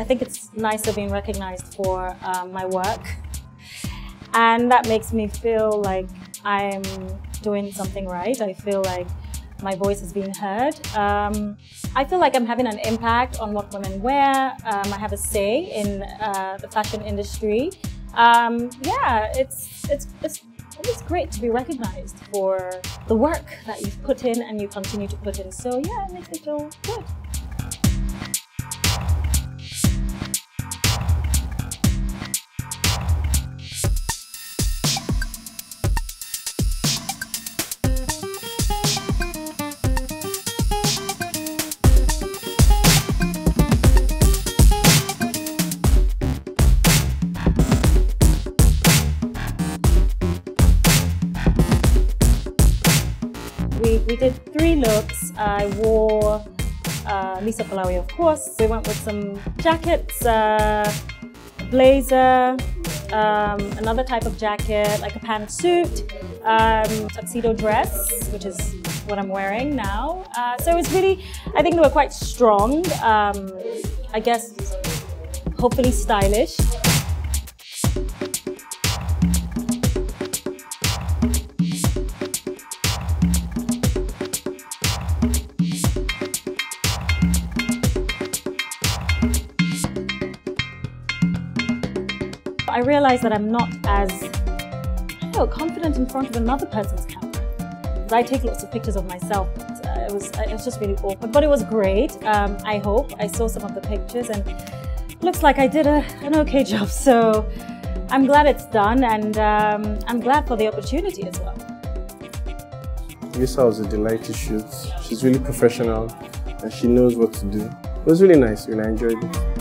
it's nicer being recognized for um, my work. And that makes me feel like I'm doing something right. I feel like my voice is being heard. Um, I feel like I'm having an impact on what women wear. Um, I have a say in uh, the fashion industry. Um, yeah, it's, it's, it's always great to be recognized for the work that you've put in and you continue to put in. So yeah, it makes me feel good. We, did three looks. I wore uh, Lisa Folawiyo, of course. We went with some jackets, uh, blazer, um, another type of jacket, like a pantsuit, um, tuxedo dress, which is what I'm wearing now. Uh, so it's really, I think they were quite strong. Um, I guess, hopefully stylish. I realized that I'm not as know, confident in front of another person's camera. I take lots of pictures of myself. Uh, it was it was just really awkward, but it was great. Um, I hope I saw some of the pictures and looks like I did a, an okay job. So I'm glad it's done, and um, I'm glad for the opportunity as well. Lisa was a delight to shoot. She's really professional and she knows what to do. It was really nice, and I enjoyed it.